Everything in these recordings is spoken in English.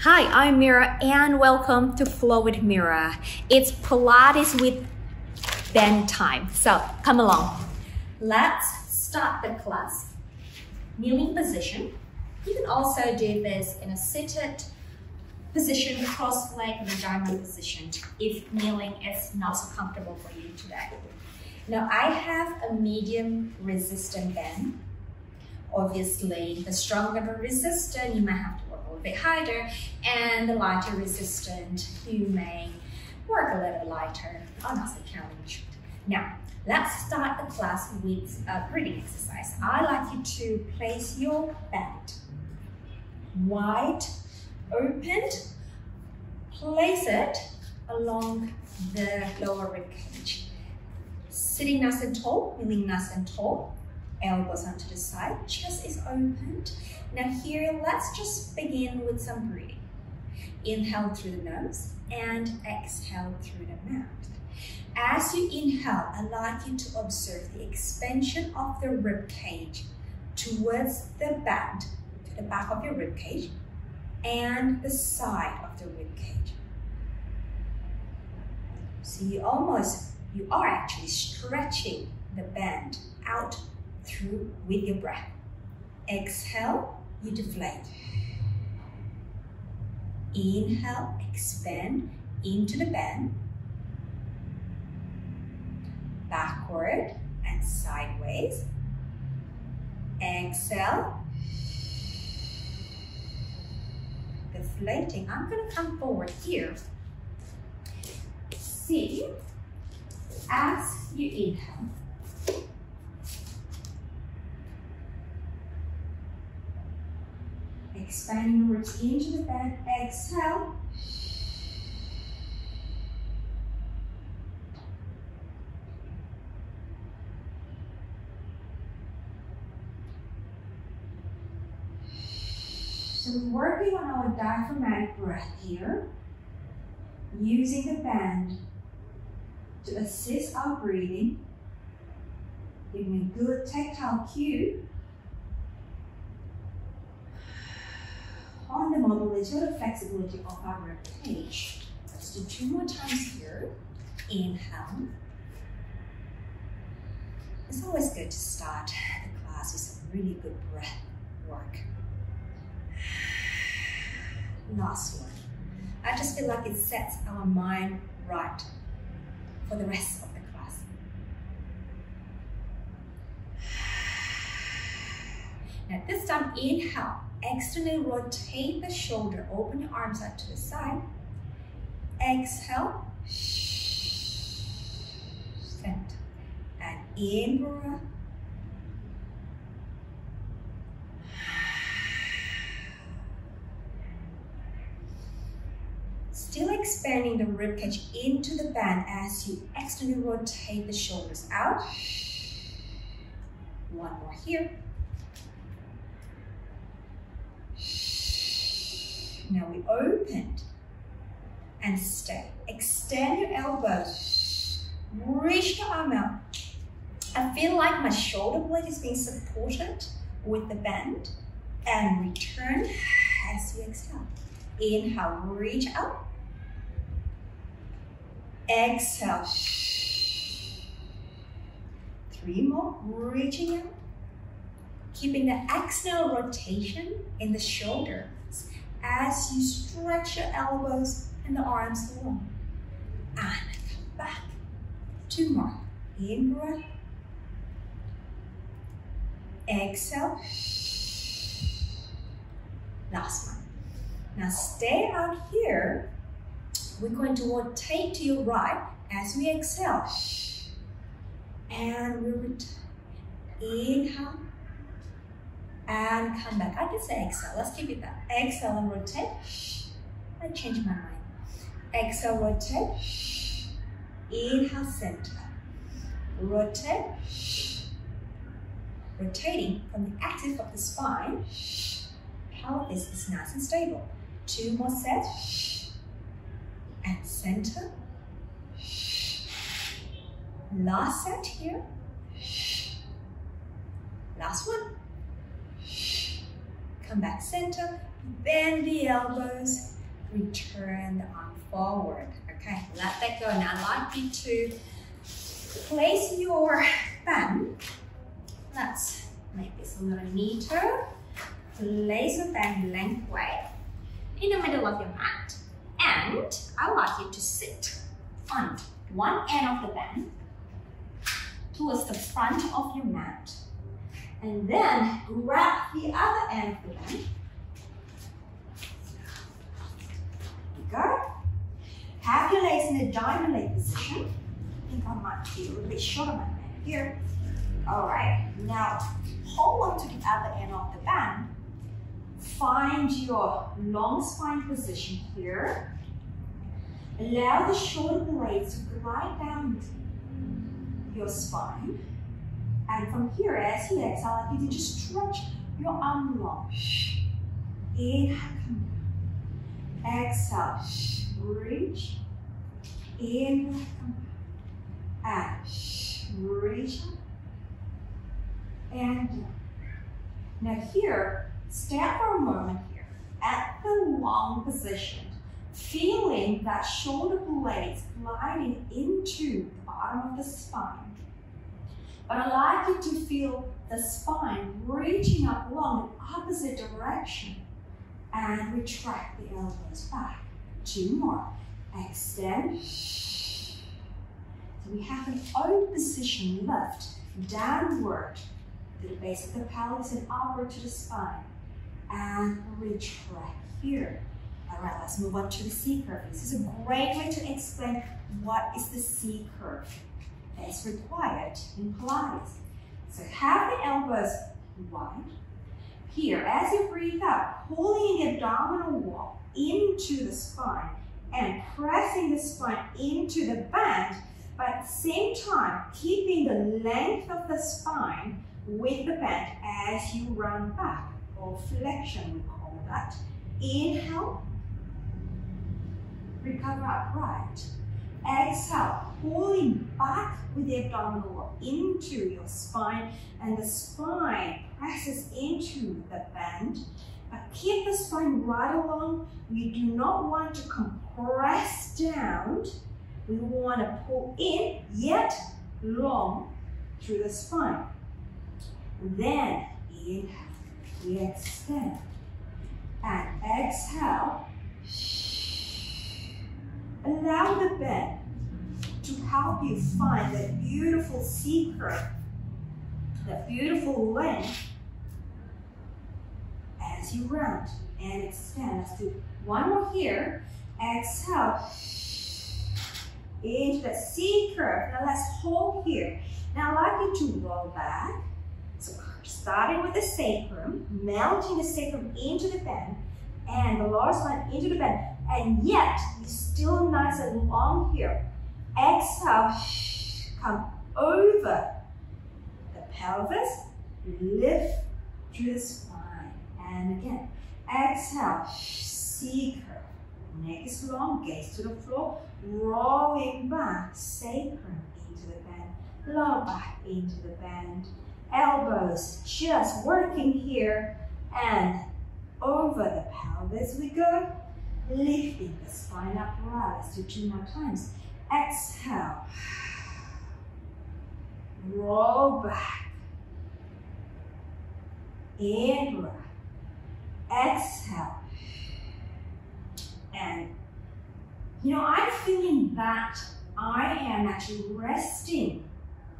Hi, I'm Mira and welcome to Flow with Mira. It's Pilates with bend time. So come along. Let's start the class. Kneeling position. You can also do this in a seated position, cross leg in a diamond position if kneeling is not so comfortable for you today. Now I have a medium resistant bend. Obviously, the stronger the resistant, you might have to little bit harder, and the lighter resistant, you may work a little lighter on not so challenged. Now, let's start the class with a breathing exercise. I like you to place your bend wide opened, place it along the lower rib cage. Sitting nice and tall, kneeling nice and tall, elbows onto the side, chest is opened. Now here, let's just begin with some breathing. Inhale through the nose and exhale through the mouth. As you inhale, I'd like you to observe the expansion of the rib cage towards the bend, to the back of your rib cage, and the side of the rib cage. So you almost, you are actually stretching the bend out through with your breath. Exhale, you deflate. Inhale, expand into the bend. Backward and sideways. Exhale. Deflating. I'm going to come forward here. See, as you inhale, expanding roots into the bend, exhale. So we're working on our diaphragmatic breath here, using the band to assist our breathing, giving a good tactile cue on the mobility or the flexibility of our cage. Let's do two more times here. Inhale. It's always good to start the class with some really good breath work. Last one. I just feel like it sets our mind right for the rest of the class. Now this time, inhale externally rotate the shoulder, open your arms out to the side. Exhale, center. And in breath. Still expanding the ribcage into the band as you externally rotate the shoulders out. One more here. Opened and stay. Extend your elbows. Reach the arm out. I feel like my shoulder blade is being supported with the bend. And return as you exhale. Inhale, reach up. Exhale. Three more, reaching out. Keeping the external rotation in the shoulder as you stretch your elbows and the arms along. And come back. Two more. In breath. Exhale. Last one. Now stay out here. We're going to rotate to your right as we exhale. And we return. Inhale and come back. I can say exhale. Let's keep it that. Exhale and rotate. I change my mind. Exhale, rotate. Inhale, center. Rotate. Rotating from the axis of the spine. Pelvis is nice and stable. Two more sets. And center. Last set here. Last one come back center, Bend the elbows, return the arm forward. Okay, let that go. Now I'd like you to place your band. Let's make this a little neater. Place your band lengthwise in the middle of your mat. And I'd like you to sit on one end of the band towards the front of your mat. And then grab the other end of the band. Go. Have your legs in a diamond leg position. I think I might be a little bit short on my band here. All right, now hold on to the other end of the band. Find your long spine position here. Allow the shoulder blades to glide down your spine. And from here, as you exhale, you can just stretch your arm long. Inhale, come. Exhale, reach. Inhale, come reach. And. Now here, stand for a moment here at the long position feeling that shoulder blades gliding into the bottom of the spine. But I'd like you to feel the spine reaching up along the opposite direction and retract the elbows back. Two more. Extend. So we have an O position lift downward to the base of the pelvis and upward to the spine. And retract here. All right, let's move on to the C curve. This is a great way to explain what is the C curve is required in Pilates. So have the elbows wide. Here, as you breathe out, pulling the abdominal wall into the spine and pressing the spine into the band, but at the same time, keeping the length of the spine with the band as you run back, or flexion we call that. Inhale, recover upright. Exhale, pulling back with the abdominal wall into your spine and the spine presses into the bend. But keep the spine right along. We do not want to compress down. We want to pull in, yet long through the spine. Then inhale, we extend. And exhale, Allow the bend to help you find that beautiful C curve, that beautiful length as you round and extend. Do one more here. Exhale into the C curve. Now let's hold here. Now I'd like you to roll back. So starting with the sacrum, melting the sacrum into the bend, and the lower spine into the bend and yet you still nice and long here. Exhale, come over the pelvis, lift through the spine. And again, exhale, C curve. Neck is long, gaze to the floor, rolling back, sacrum into the bend, lower back into the bend, elbows just working here, and over the pelvis we go, lifting the spine up rise. Do two more times. Exhale. Roll back. In breath. Exhale. And, you know, I'm feeling that I am actually resting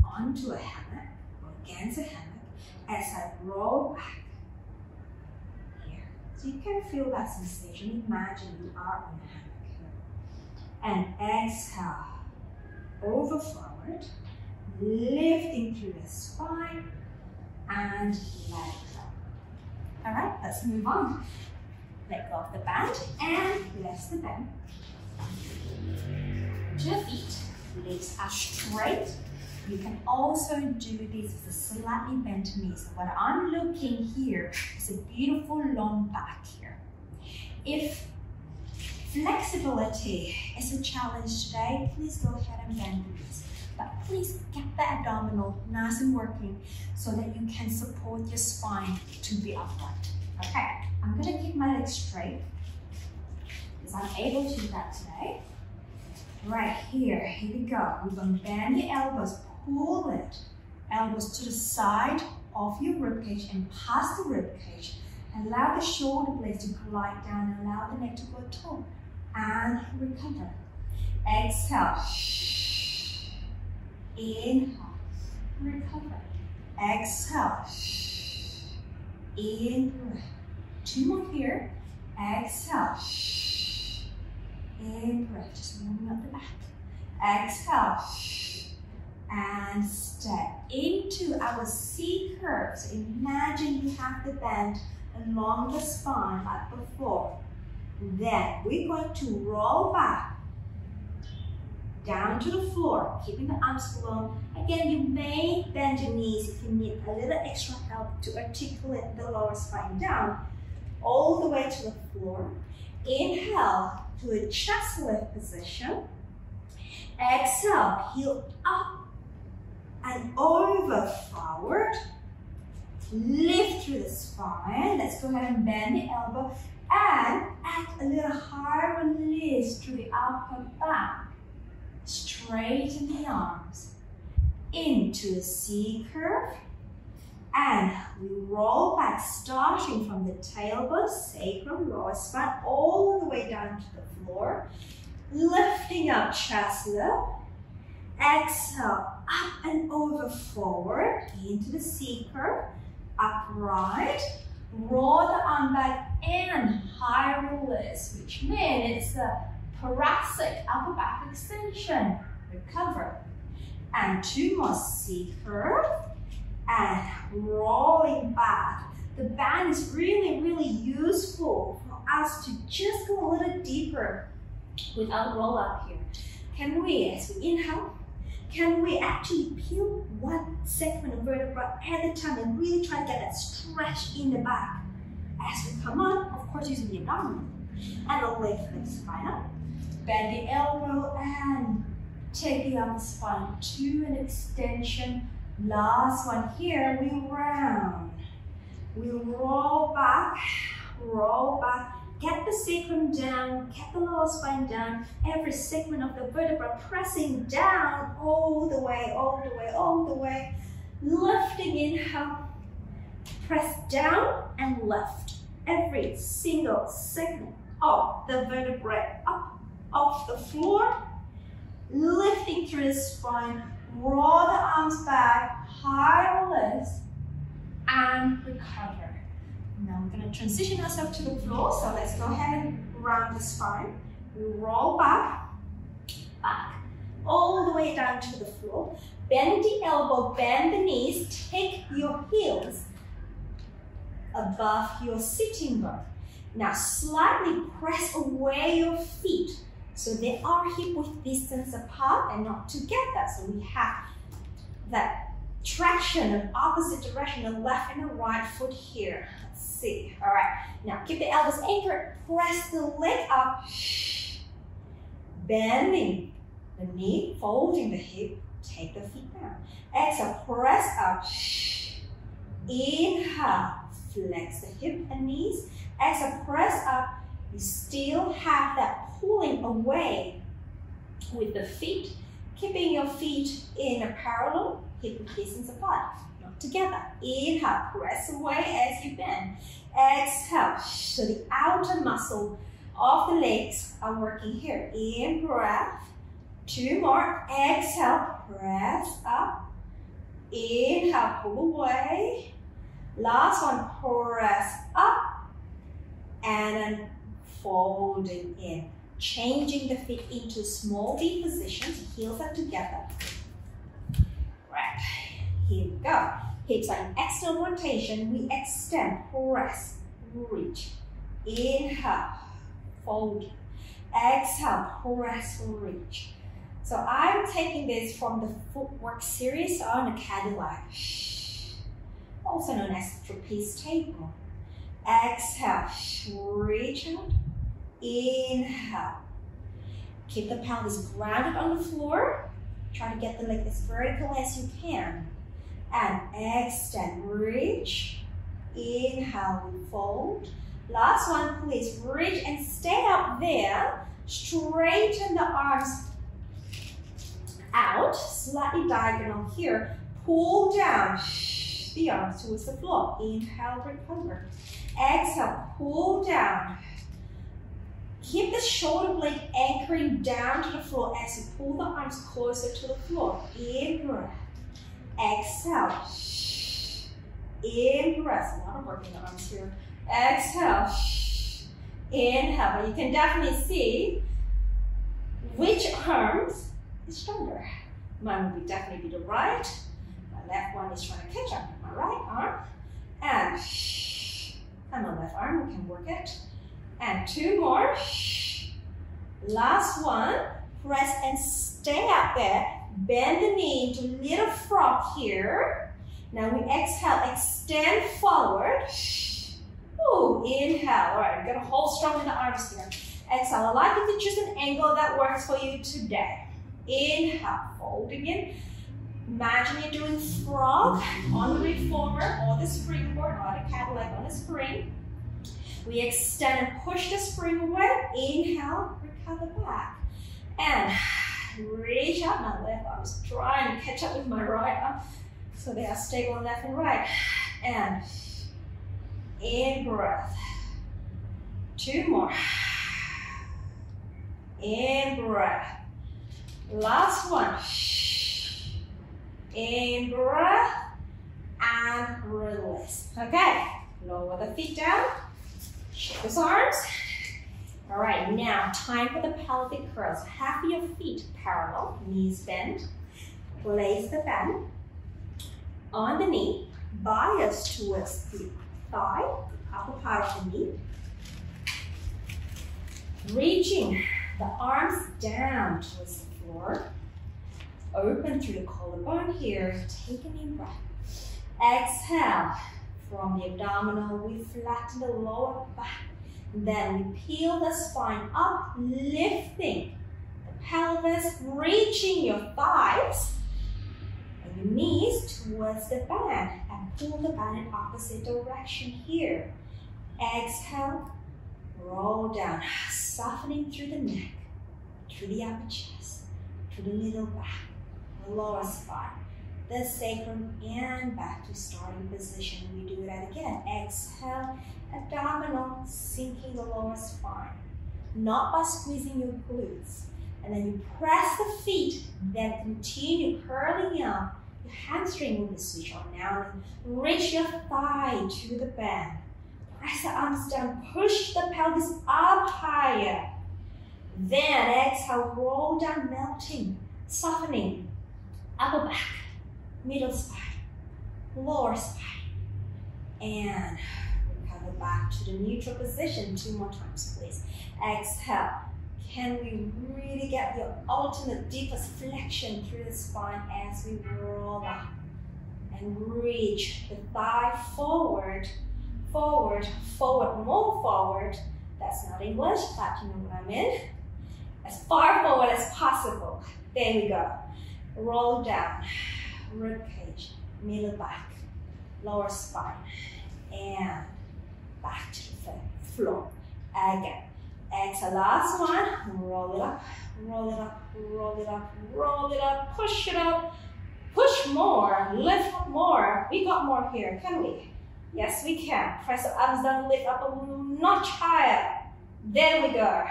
onto a hammock or against a hammock as I roll back so you can feel that sensation. Imagine you are on a hammock here. And exhale, over forward, lifting through the spine and let it go. All right, let's move on. Let go of the band and rest the bend. To your feet, legs are straight you can also do this with a slightly bent knee. So what I'm looking here is a beautiful long back here. If flexibility is a challenge today, please go ahead and bend the knees. But please get the abdominal nice and working so that you can support your spine to be upright. Okay, I'm gonna keep my legs straight because I'm able to do that today. Right here, here we go. We're gonna bend the elbows, pull it. Elbows to the side of your ribcage and past the ribcage. Allow the shoulder blades to glide down and allow the neck to go tall. And recover. Exhale. Inhale. Recover. Exhale. Inhale. Two more here. Exhale. In breath. Just warming up the back. Exhale. And step into our C curve. So imagine you have the bend along the spine like before. Then we're going to roll back down to the floor, keeping the arms long. Again, you may bend your knees if you need a little extra help to articulate the lower spine down, all the way to the floor. Inhale to a chest lift position. Exhale, heel up and over forward. Lift through the spine. Let's go ahead and bend the elbow and add a little higher release to the upper back. Straighten the arms into a C curve. And we roll back, starting from the tailbone, sacrum, lower spine, all the way down to the floor. Lifting up chest lift. Exhale, up and over forward into the C curve. Upright. Roll the arm back and high release, which means it's a thoracic upper back extension. Recover. And two more C. And rolling back. The band is really, really useful for us to just go a little deeper without roll up here. Can we, as we inhale, can we actually peel one segment of vertebra at a time and really try to get that stretch in the back? As we come on, of course, using the abdominal. And a lift the spine up. Bend the elbow and take the upper spine to an extension. Last one here, we round. We roll back, roll back, get the sacrum down, get the lower spine down, every segment of the vertebra pressing down all the way, all the way, all the way. Lifting inhale, press down and lift every single segment of the vertebrae up off the floor, lifting through the spine, roll the arms back, high release, and recover. Now we're going to transition ourselves to the floor, so let's go ahead and round the spine. We roll back, back, all the way down to the floor. Bend the elbow, bend the knees, take your heels above your sitting bone. Now slightly press away your feet so they are hip width distance apart and not together. So we have that traction of opposite direction, the left and the right foot here. Let's see. All right. Now keep the elbows anchored. Press the leg up. Bending the knee, folding the hip. Take the feet down. Exhale. Press up. Inhale. Flex the hip and knees. Exhale. Press up. You still have that pulling away with the feet, keeping your feet in a parallel, hip distance apart, not together. Inhale, press away as you bend. Exhale, so the outer muscle of the legs are working here. In breath, two more. Exhale, press up. Inhale, pull away. Last one, press up. And then folding in changing the feet into small V positions, heels are together. Right, here we go. Hips are in external rotation, we extend, press, reach. Inhale, fold. Exhale, press, reach. So I'm taking this from the footwork series on a Cadillac, also known as trapeze table. Exhale, reach out. Inhale. Keep the pelvis grounded on the floor. Try to get the leg as vertical as you can. And extend, reach. Inhale, we fold. Last one, please. Reach and stay up there. Straighten the arms out, slightly diagonal here. Pull down the arms towards the floor. Inhale, recover. Exhale, pull down. Keep the shoulder blade anchoring down to the floor as you pull the arms closer to the floor. In breath. Exhale. In breath. A lot of working the arms here. Exhale. Inhale. But you can definitely see which arms is stronger. Mine will be definitely be the right. My left one is trying to catch up right arm. And and the left arm, we can work it. And two more. Last one. Press and stay up there. Bend the knee into little frog here. Now we exhale, extend forward. Ooh, inhale. All right, we're gonna hold strong in the arms here. Exhale, I'd like you to choose an angle that works for you today. Inhale, folding in. Imagine you're doing frog on the reformer or the springboard or the Cadillac on the spring. We extend and push the spring away. Inhale, recover back. And reach out my left arm. trying to catch up with my right arm so they are stable left and right. And in breath. Two more. In breath. Last one. In breath and release. Okay, lower the feet down. Shake those arms. All right, now time for the pelvic curls. Have your feet parallel, knees bent. Place the bend on the knee, bias towards the thigh, upper part of the knee. Reaching the arms down towards the floor. Open through the collarbone here. Take a deep breath. Exhale. From the abdominal, we flatten the lower back. Then we peel the spine up, lifting the pelvis, reaching your thighs and your knees towards the band and pull the band in opposite direction here. Exhale, roll down, softening through the neck, through the upper chest, to the middle back, lower spine, the sacrum, and back to starting position. We do that again. Exhale, abdominal, sinking the lower spine, not by squeezing your glutes. And then you press the feet, then continue curling up. Your hamstring be switched on now. Reach your thigh to the bend. Press the arms down, push the pelvis up higher. Then exhale, roll down, melting, softening. Upper back, middle spine, lower spine. And recover back to the neutral position two more times, please. Exhale. Can we really get the ultimate deepest flexion through the spine as we roll up and reach the thigh forward, forward, forward, more forward. That's not English, but you know what I mean as far forward as possible. There we go. Roll down, rib cage, middle back, lower spine, and back to the floor. Again. Exhale, last one. Roll it up, roll it up, roll it up, roll it up, push it up, push more, lift more. We got more here, can we? Yes, we can. Press the arms down, lift up a notch higher. There we go.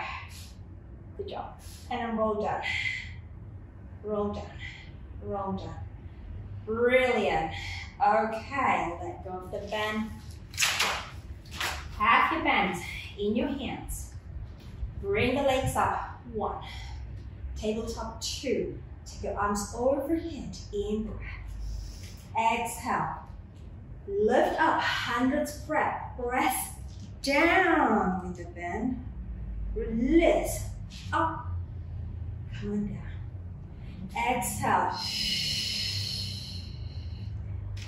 Good job. And roll down. Roll down. Roll. Brilliant. Okay, let go of the bend. Have your bands in your hands. Bring the legs up. One. Tabletop two. Take your arms overhead. In breath. Exhale. Lift up. Hundreds breath. Breath down with the bend. Release up, coming down. Exhale.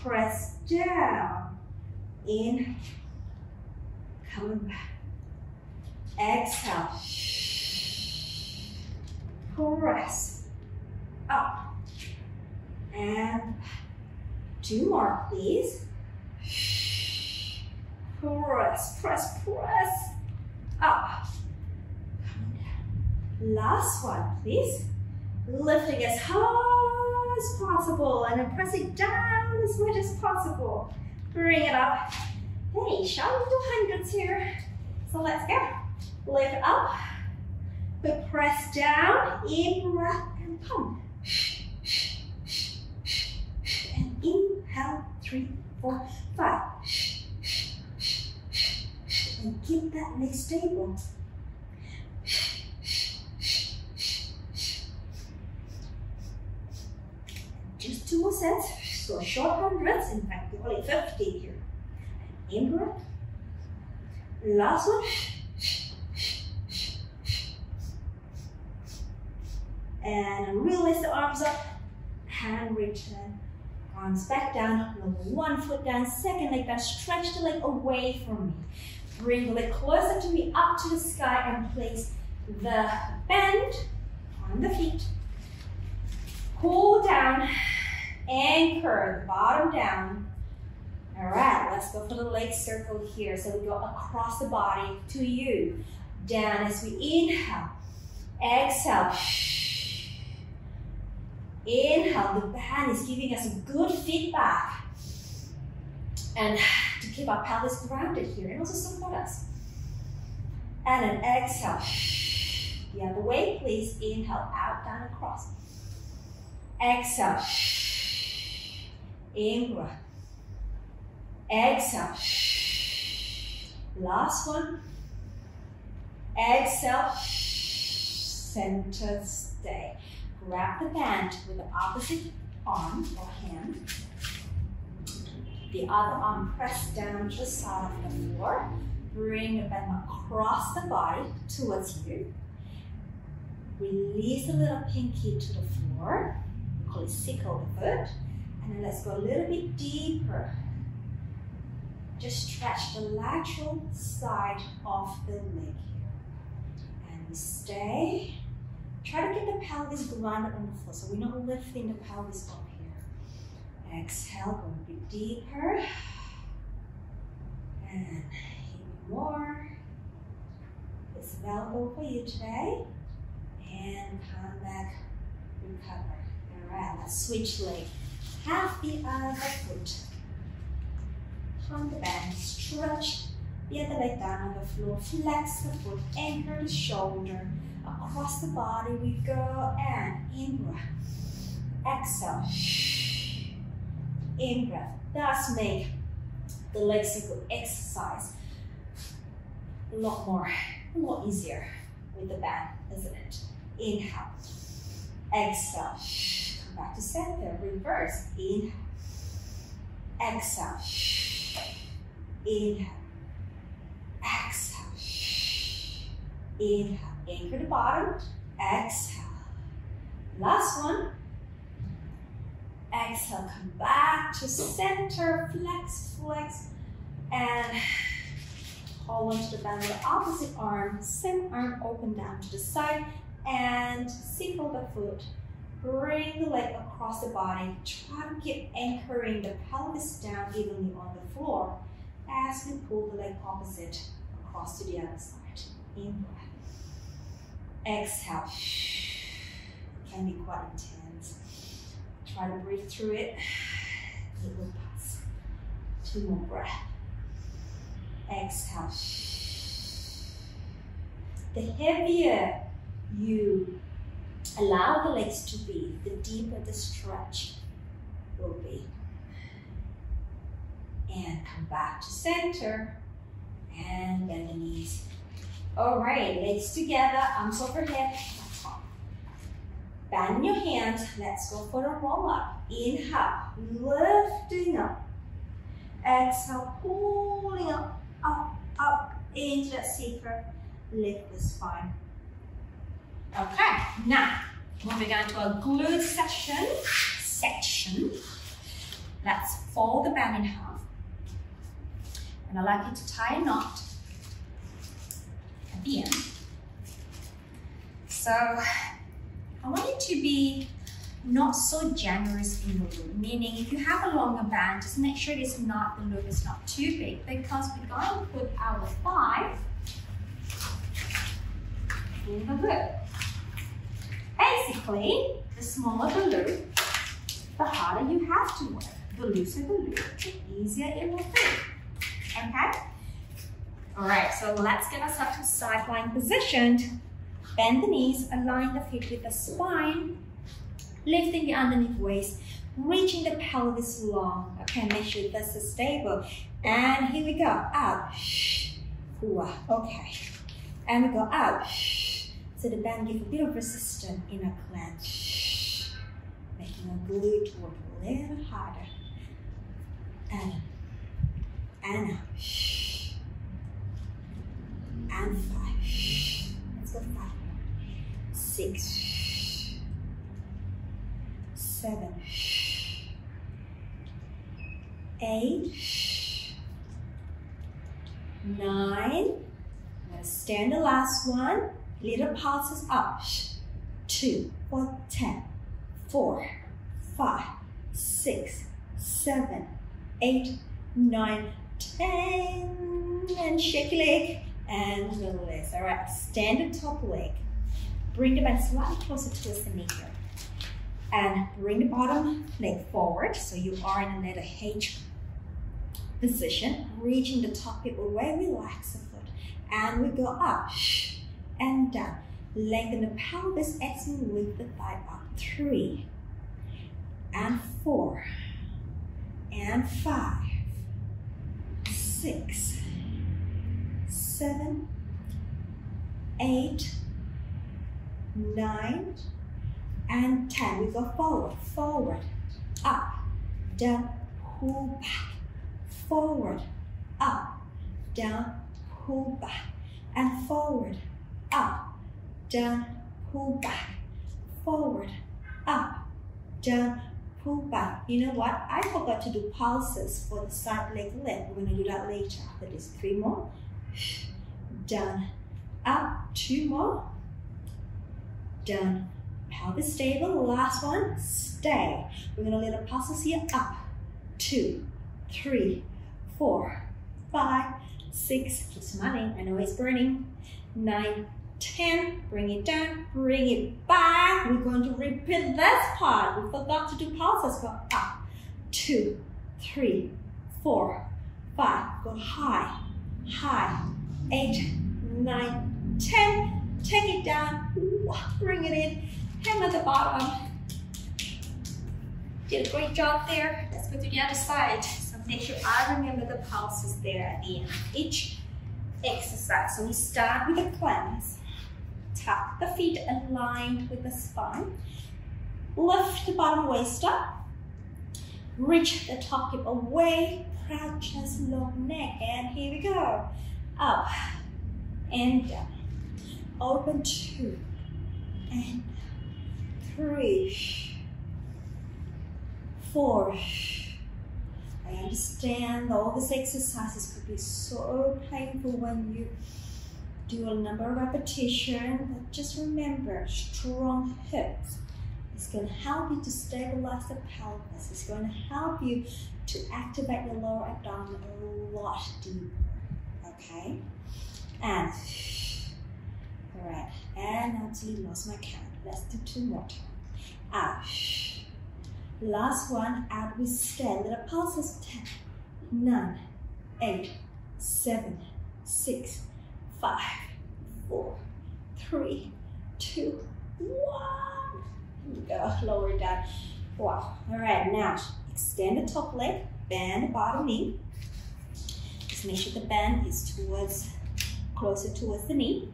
Press down. In, coming back. Exhale. Press up and two more, please. Press, press, press. Up. Last one, please. Lifting as high as possible and then pressing down as much as possible. Bring it up. Hey, do hundreds here? So let's go. Lift up, but press down, in breath and pump. And inhale, three, four, five. And keep that leg stable. Just two sets. So short hundreds, in fact, it 50 here. In breath. Last one. And release the arms up, hand return, arms back down, lower one foot down, second leg down, stretch the leg away from me. Bring the leg closer to me, up to the sky, and place the bend on the feet. Pull down, anchor the bottom down. All right, let's go for the leg circle here. So we go across the body to you. Down as we inhale, exhale. Inhale, the band is giving us a good feedback. And to keep our pelvis grounded here and also support us. And an exhale. The other way, please. Inhale, out, down, across. Exhale. In breath. Exhale. Last one. Exhale. Center stay. Grab the band with the opposite arm or hand. The other arm press down to the side of the floor. Bring the band across the body towards you. Release the little pinky to the floor. We call it sickle foot. And then let's go a little bit deeper. Just stretch the lateral side of the leg here. And stay. Try to get the pelvis grounded on the floor so we're not lifting the pelvis up here. Exhale, go a bit deeper. And even more. It's available for you today. And come back, recover. All right, let's switch leg. Half the uh, other foot on the band, stretch the other leg down on the floor, flex the foot, anchor the shoulder, across the body we go, and in breath, exhale, in breath. Thus make the leg circle exercise. A lot more, a lot easier with the band, isn't it? Inhale, exhale, back to center, reverse, inhale, exhale, Inhale. Exhale. Inhale. Anchor the bottom. Exhale. Last one. Exhale. Come back to center. Flex, flex. And hold onto the band with the opposite arm. Same arm open down to the side. And circle the foot. Bring the leg across the body. Try to keep anchoring the pelvis down evenly on the floor as we pull the leg opposite across to the other side. In breath. Exhale. It can be quite intense. Try to breathe through it. It will pass. Two more breaths. Exhale. The heavier you allow the legs to be, the deeper the stretch will be and come back to center and bend the knees. All right, legs together, arms overhead. Bend your hands. Let's go for a roll up. Inhale, lifting up. Exhale, pulling up, up, up into that C curve. Lift the spine. Okay, now moving on to a glute section. Section. Let's fold the band in half. And I like you to tie a knot at the end. So I want it to be not so generous in the loop. Meaning if you have a longer band, just make sure it's not, the loop is not too big because we're going to put our five in the loop. Basically, the smaller the loop, the harder you have to work. The looser the loop, the easier it will be. Okay? All right, so let's get ourselves to side lying position. Bend the knees, align the feet with the spine, lifting the underneath waist, reaching the pelvis long. Okay, make sure this is stable. And here we go, out. Ooh, okay. And we go out. So the band give a bit of resistance in a clench. Making a glute work a little harder. And and. And five. Let's go five. Six. Seven. Eight. Nine. Let's stand the last one. Little pulses up. Two, four, ten, four, five, six, seven, eight, nine, ten. And shake your leg and release. All right, stand the top leg. Bring the back slightly closer towards the knee here. And bring the bottom leg forward so you are in a letter H position. Reaching the top hip away, relax the foot. And we go up and down. Lengthen the pelvis, exhale, lift the thigh up. Three, and four, and five, six, seven, eight, nine, and 10. We go forward, forward, up, down, pull back, forward, up, down, pull back, and forward, up, down, pull back, forward, up, down, pull back. You know what? I forgot to do pulses for the side leg lift. We're to do that later after this. Three more. Down, up, two more. Down, pelvis stable. Last one, stay. We're to little pulses here. Up, two, three, four, five, six. Keep smiling. I know it's burning. Nine, 10, bring it down, bring it back. We're going to repeat this part. We forgot to do pulses. Go up, two, three, four, five. Go high, high, eight, nine, ten. Take it down, bring it in, hand at the bottom. Did a great job there. Let's go to the other side. So make sure I remember the pulses there at the end of each exercise. So we start with a cleanse tuck the feet aligned with the spine. Lift the bottom waist up. Reach the top hip away. Proud chest, long neck. And here we go. Up and down. Open two and three, four. I understand all these exercises could be so painful when you do a number of repetitions, but just remember, strong hips It's going to help you to stabilize the pelvis. It's going to help you to activate your lower abdomen a lot deeper, okay? And, all right, and until you lost my count. Let's do two more times. Out. Last one, out we stand. Little pulses, 10, 9, 8, 7, 6, five, four, three, two, one. Here we go, lower down. Wow. All right, now extend the top leg, bend the bottom knee. Just make sure the bend is towards, closer towards the knee.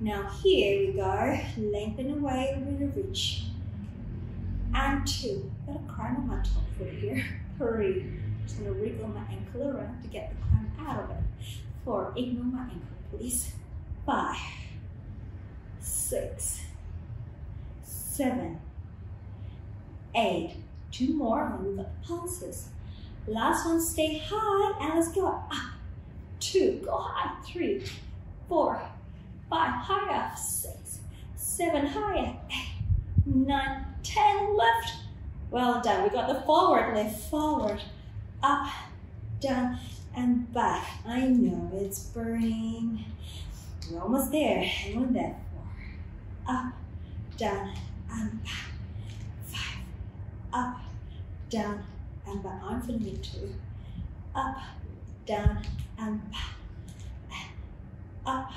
Now here we go, lengthen away the reach. And two, got a crown on my top foot here. Three, just gonna wriggle my ankle around to get the crown out of it. Four, ignore my ankle please. Five, six, seven, eight. Two more, and we've got pulses. Last one, stay high, and let's go up. Two, go high. Three, four, five, higher. Six, seven, higher. Eight, nine, ten, left. Well done. We got the forward lift, forward, up, down, and back. I know it's burning. We're almost there. Hang on there. Up, down, and back. Five, up, down, and back. I'm feeling it too. Up, down, and back. Up,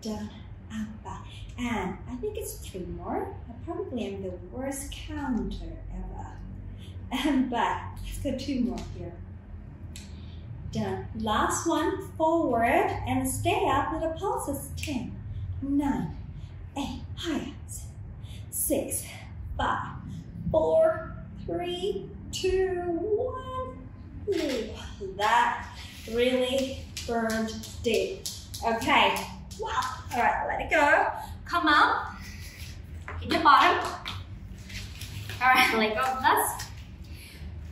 down, and back. And I think it's three more. I probably am the worst counter ever. And back. Let's go two more here. Done. Last one, forward and stay up with the pulses. 10, 9, 8, higher, 6, 5, 4, 3, 2, 1. Ooh, that really burned deep. Okay, wow. All right, let it go. Come up, hit your bottom. All right, let go of this.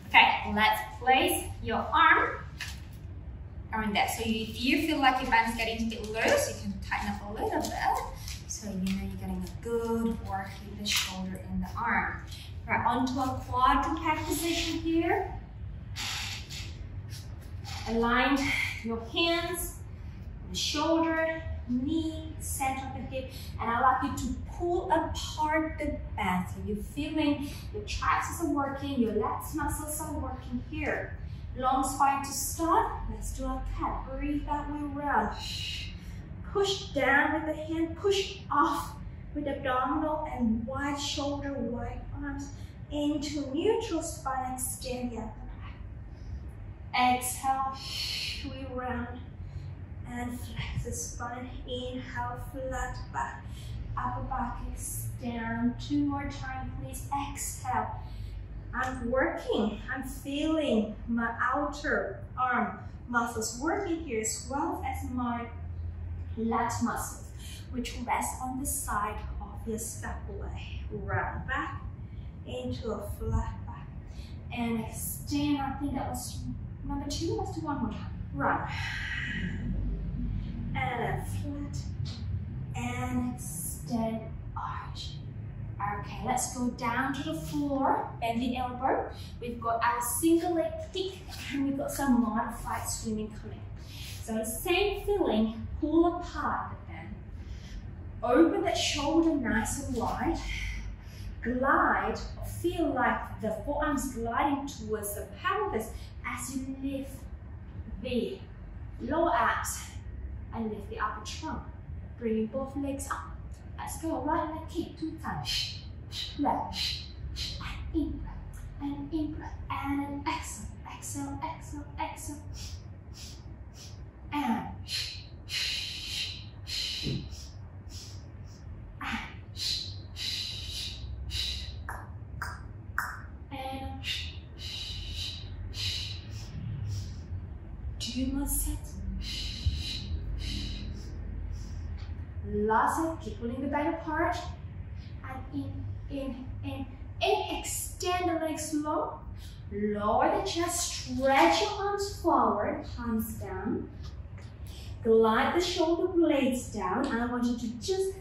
Okay, let's place your arm around there. So you, if you feel like your band's getting a bit loose, you can tighten up a little bit. So you know a good work in the shoulder and the arm. Right, onto a quadruped position here. Align your hands, the shoulder, knee, center of the hip, and I like you to pull apart the band. So you're feeling your triceps are working, your lats muscles are working here. Long spine to start. Let's do a cat. Breathe that way around. Push down with the hand, push off with abdominal and wide shoulder, wide arms into neutral spine, extend the back. Exhale, we round and flex the spine. Inhale, flat back. Upper back extend. Two more times, please. Exhale. I'm working. I'm feeling my outer arm muscles working here as well as my lat muscles, which rests on the side of your scapula. Round back into a flat back. And extend. I think that was number two. Let's do one more time. Run and a flat and extend arch. Okay, let's go down to the floor, bend the elbow. We've got our single leg kick and we've got some modified swimming coming. So the same feeling, pull apart. Open that shoulder nice and wide. Glide, feel like the forearms gliding towards the pelvis as you lift the lower abs and lift the upper trunk. Bring both legs up. Let's go. Right leg kick two times. Left. And in breath. And in breath. And an exhale. Exhale, exhale, exhale. And two more sets. Keep pulling the band apart. And in, in, in, in, extend the legs long. Lower the chest, stretch your arms forward, palms down. Glide the shoulder blades down. I want you to just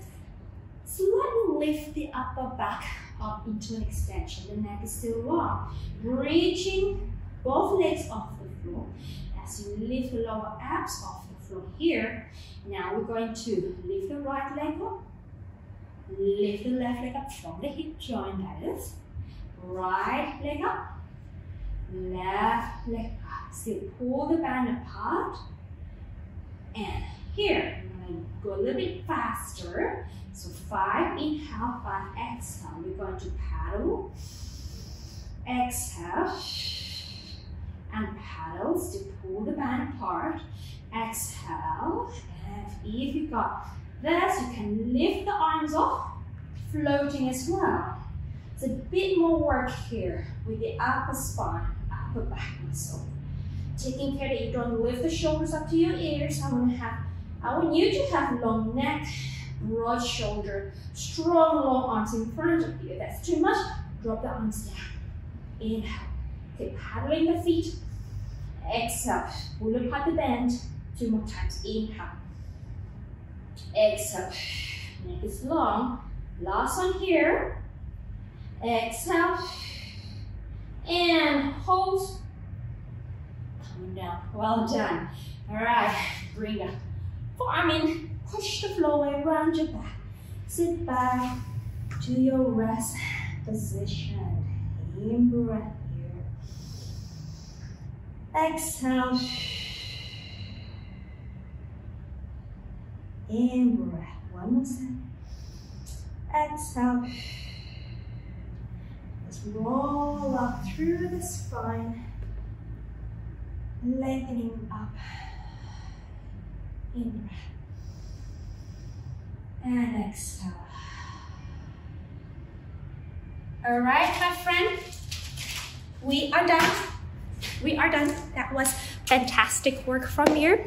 slightly lift the upper back up into an extension. The neck is still long. Reaching both legs off the floor as you lift the lower abs off the floor here. Now we're going to lift the right leg up, lift the left leg up from the hip joint, that is. Right leg up, left leg up. Still pull the band apart. And here, I'm to go a little bit faster. So five inhale, five exhale. We're going to paddle, exhale, and paddles to pull the band apart. Exhale, and if you've got this, you can lift the arms off, floating as well. It's a bit more work here with the upper spine, upper back muscle. Taking care that you don't lift the shoulders up to your ears. I want to have, I want you to have long neck, broad shoulder, strong long arms in front of you. That's too much. Drop the arms down. Inhale. Keep paddling the feet. Exhale. Pull apart the bend. Two more times. Inhale. Exhale. Neck is long. Last one here. Exhale. And hold. Coming down. Well done. All right. Bring the forearm in. Push the floor away. Round your back. Sit back to your rest position. In breath here. Exhale. In breath. One more time. Exhale. Let's roll up through the spine, lengthening up. In breath. And exhale. All right, my friend. We are done. We are done. That was fantastic work from you.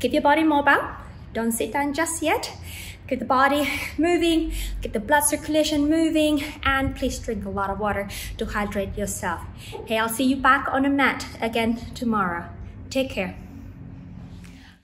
Keep your body mobile. Don't sit down just yet. Get the body moving, get the blood circulation moving, and please drink a lot of water to hydrate yourself. Hey, I'll see you back on the mat again tomorrow. Take care.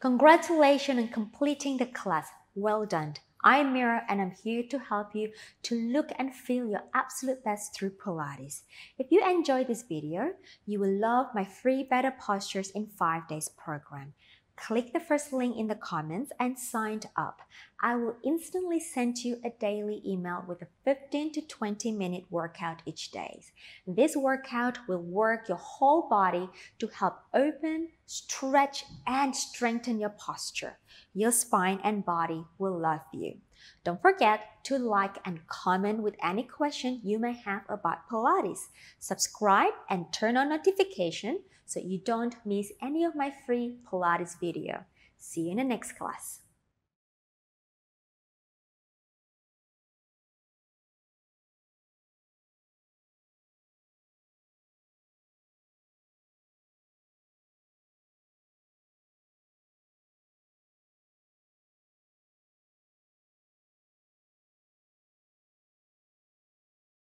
Congratulations on completing the class. Well done. I'm Mira and I'm here to help you to look and feel your absolute best through Pilates. If you enjoyed this video, you will love my free Better Postures in 5 Days program click the first link in the comments and sign up. I will instantly send you a daily email with a 15 to 20 minute workout each day. This workout will work your whole body to help open, stretch, and strengthen your posture. Your spine and body will love you. Don't forget to like and comment with any question you may have about Pilates. Subscribe and turn on notification so you don't miss any of my free Pilates video. See you in the next class.